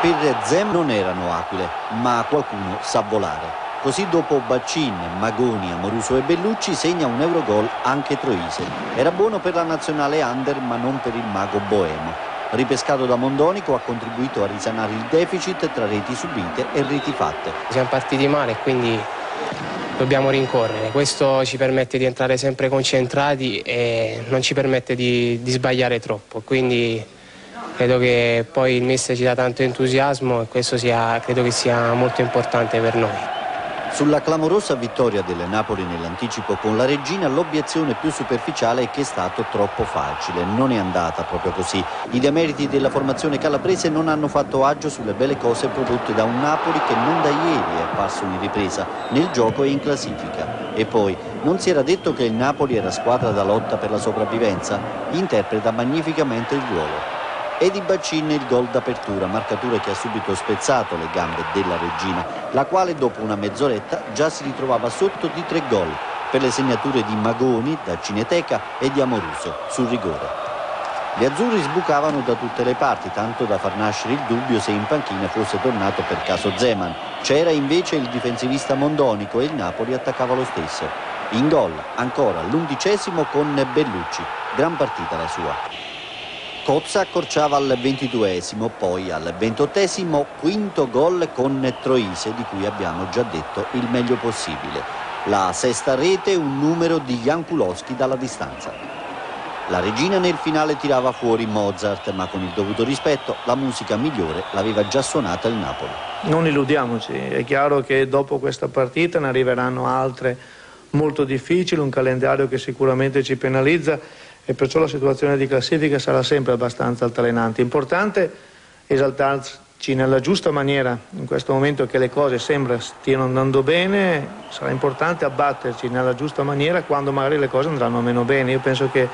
Per Zem non erano aquile, ma qualcuno sa volare. Così dopo Baccin, Magoni, Amoruso e Bellucci segna un Eurogol anche Troise. Era buono per la nazionale under ma non per il mago boemo. Ripescato da Mondonico ha contribuito a risanare il deficit tra reti subite e reti fatte. Siamo partiti male quindi dobbiamo rincorrere. Questo ci permette di entrare sempre concentrati e non ci permette di, di sbagliare troppo. Quindi credo che poi il mister ci dà tanto entusiasmo e questo sia, credo che sia molto importante per noi. Sulla clamorosa vittoria del Napoli nell'anticipo con la Regina l'obiezione più superficiale è che è stato troppo facile, non è andata proprio così. I demeriti della formazione calabrese non hanno fatto agio sulle belle cose prodotte da un Napoli che non da ieri è apparso in ripresa, nel gioco e in classifica. E poi, non si era detto che il Napoli era squadra da lotta per la sopravvivenza? Interpreta magnificamente il ruolo e di Bacin il gol d'apertura, marcatura che ha subito spezzato le gambe della regina, la quale dopo una mezz'oretta già si ritrovava sotto di tre gol per le segnature di Magoni, da Cineteca e di Amoruso sul rigore. Gli azzurri sbucavano da tutte le parti, tanto da far nascere il dubbio se in panchina fosse tornato per caso Zeman. C'era invece il difensivista Mondonico e il Napoli attaccava lo stesso. In gol ancora l'undicesimo con Bellucci. Gran partita la sua. Cozza accorciava al ventiduesimo, poi al ventottesimo, quinto gol con Troise, di cui abbiamo già detto il meglio possibile. La sesta rete, un numero di Jankulowski dalla distanza. La regina nel finale tirava fuori Mozart, ma con il dovuto rispetto la musica migliore l'aveva già suonata il Napoli. Non illudiamoci, è chiaro che dopo questa partita ne arriveranno altre molto difficili, un calendario che sicuramente ci penalizza e perciò la situazione di classifica sarà sempre abbastanza altalenante. Importante esaltarci nella giusta maniera in questo momento che le cose sembra stiano andando bene, sarà importante abbatterci nella giusta maniera quando magari le cose andranno meno bene. Io penso che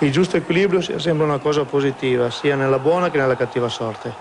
il giusto equilibrio sia sempre una cosa positiva, sia nella buona che nella cattiva sorte.